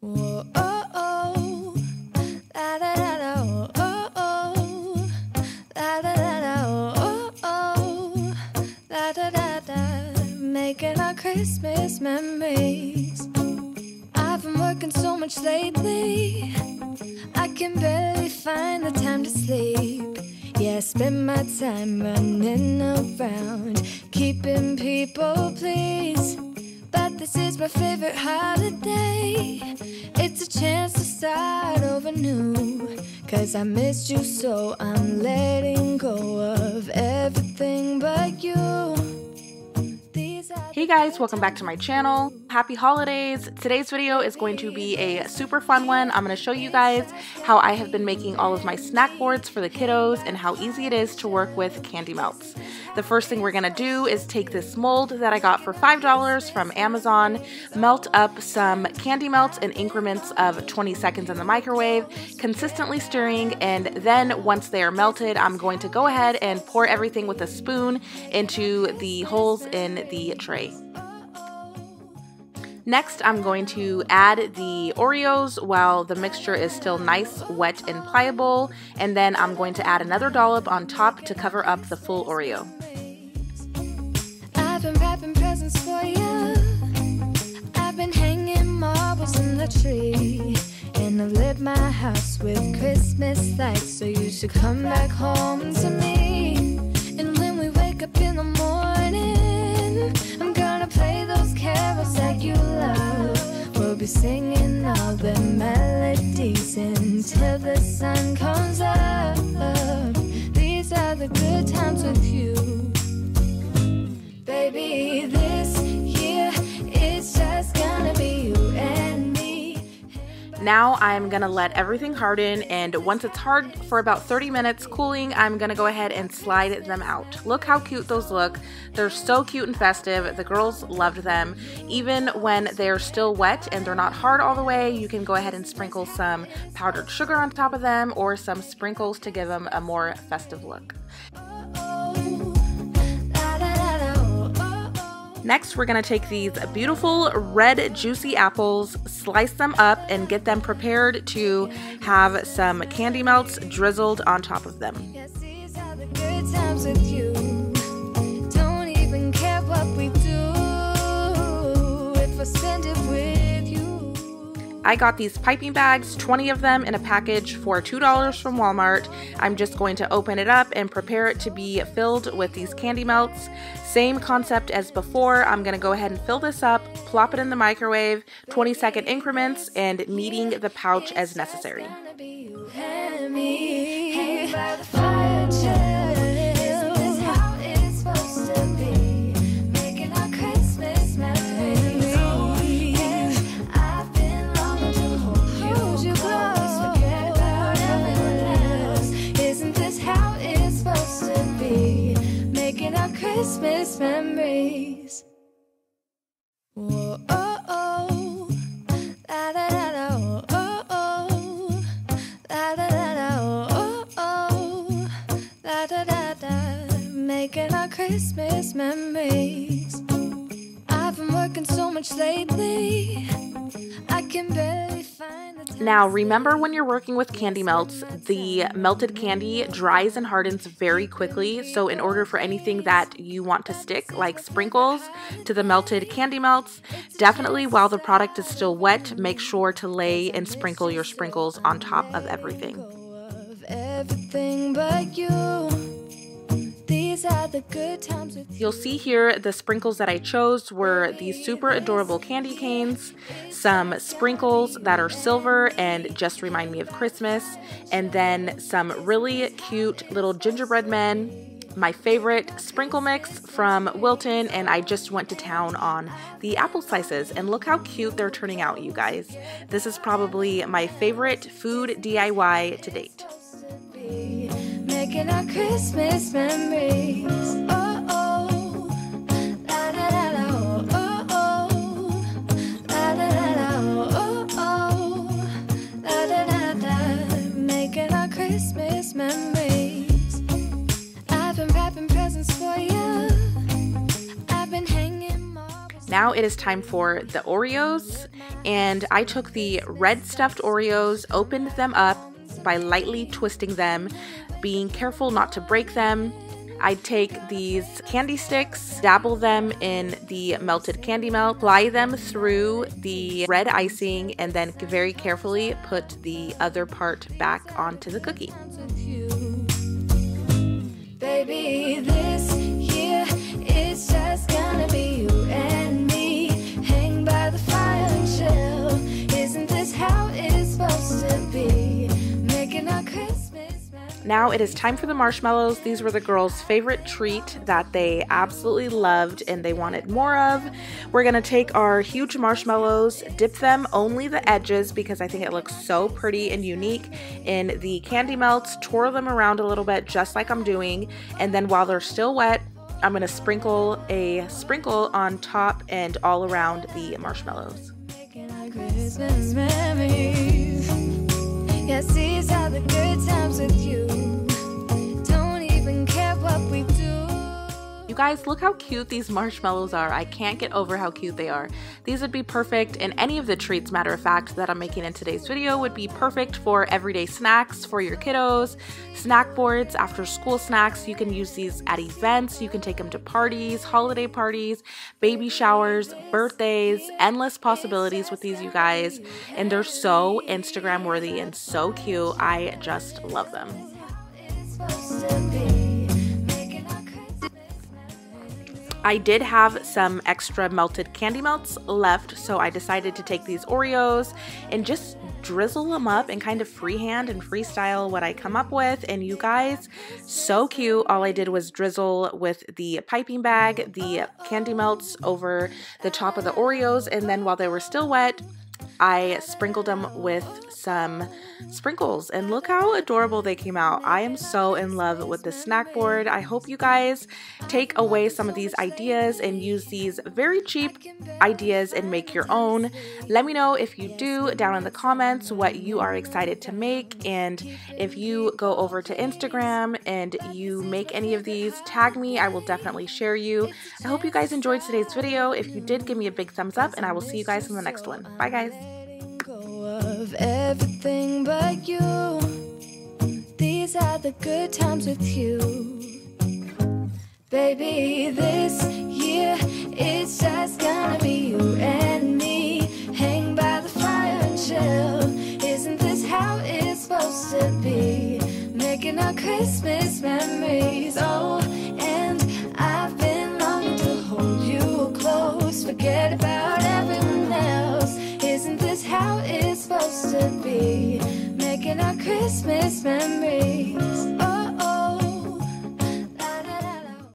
Oh, oh. La, oh, oh, oh. La, oh, oh, oh. La. Making our Christmas memories. I've been working so much lately. I can barely find the time to sleep. Yeah, I spend my time running around, keeping people pleased. This is my favorite holiday. It's a chance to start over new. Cause I missed you, so I'm letting go of everything but you. Hey guys, welcome back to my channel. Happy holidays. Today's video is going to be a super fun one. I'm going to show you guys how I have been making all of my snack boards for the kiddos and how easy it is to work with candy melts. The first thing we're going to do is take this mold that I got for $5 from Amazon, melt up some candy melts in increments of 20 seconds in the microwave, consistently stirring, and then once they are melted, I'm going to go ahead and pour everything with a spoon into the holes in the tray. Next, I'm going to add the Oreos while the mixture is still nice, wet, and pliable, and then I'm going to add another dollop on top to cover up the full Oreo. I've been wrapping presents for you. I've been hanging marbles in the tree. And I've lit my house with Christmas lights. So you should come back home to me. And when we wake up in the morning, I'm you love. We'll be singing all the melodies until the sun comes up. These are the good times with you. Baby, Now I'm gonna let everything harden and once it's hard for about 30 minutes cooling, I'm gonna go ahead and slide them out. Look how cute those look. They're so cute and festive. The girls loved them. Even when they're still wet and they're not hard all the way, you can go ahead and sprinkle some powdered sugar on top of them or some sprinkles to give them a more festive look. Next, we're gonna take these beautiful red juicy apples, slice them up, and get them prepared to have some candy melts drizzled on top of them. Don't even care what we do if I it with. I got these piping bags, 20 of them in a package for $2 from Walmart. I'm just going to open it up and prepare it to be filled with these candy melts. Same concept as before. I'm going to go ahead and fill this up, plop it in the microwave, 20 second increments, and kneading the pouch as necessary. Christmas memories. Whoa, oh, oh. La, da, da, da, oh, oh, oh. La, da, da, da, oh, oh, oh. La, da, da, da. Making our Christmas memories. I've been working so much lately. I can barely find. Now, remember when you're working with candy melts, the melted candy dries and hardens very quickly. So, in order for anything that you want to stick, like sprinkles, to the melted candy melts, definitely while the product is still wet, make sure to lay and sprinkle your sprinkles on top of everything. You'll see here the sprinkles that I chose were these super adorable candy canes, some sprinkles that are silver and just remind me of Christmas, and then some really cute little gingerbread men. My favorite sprinkle mix from Wilton, and I just went to town on the apple slices. And look how cute they're turning out, you guys. This is probably my favorite food DIY to date. Making our Christmas memories. Oh oh, la da da da, oh oh la da da da, oh oh, la da da da, making our Christmas memories. I've been wrapping presents for you. I've been hanging. Now it is time for the Oreos. And I took the red stuffed Oreos, opened them up by lightly twisting them, being careful not to break them. I'd take these candy sticks, dabble them in the melted candy melt, fly them through the red icing, and then very carefully put the other part back onto the cookie. Now it is time for the marshmallows. These were the girls' favorite treat that they absolutely loved and they wanted more of. We're gonna take our huge marshmallows, dip them only the edges because I think it looks so pretty and unique in the candy melts, twirl them around a little bit just like I'm doing, and then while they're still wet, I'm gonna sprinkle a sprinkle on top and all around the marshmallows. Yes, these are the good times with you. Guys, look how cute these marshmallows are. I can't get over how cute they are. These would be perfect in any of the treats, matter of fact, that I'm making in today's video would be perfect for everyday snacks for your kiddos, snack boards, after school snacks. You can use these at events. You can take them to parties, holiday parties, baby showers, birthdays, endless possibilities with these, you guys. And they're so Instagram worthy and so cute. I just love them. I did have some extra melted candy melts left, so I decided to take these Oreos and just drizzle them up and kind of freehand and freestyle what I come up with. And you guys, so cute. All I did was drizzle with the piping bag, the candy melts over the top of the Oreos, and then while they were still wet, I sprinkled them with some sprinkles and look how adorable they came out. I am so in love with the snack board. I hope you guys take away some of these ideas and use these very cheap ideas and make your own. Let me know if you do down in the comments what you are excited to make and if you go over to Instagram and you make any of these, tag me. I will definitely share you. I hope you guys enjoyed today's video. If you did, give me a big thumbs up and I will see you guys in the next one. Bye guys. Of everything but you. These are the good times with you. Baby, this year it's just gonna be you and me. Hang by the fire and chill. Isn't this how it's supposed to be? Making our Christmas memories. Oh, Christmas memories.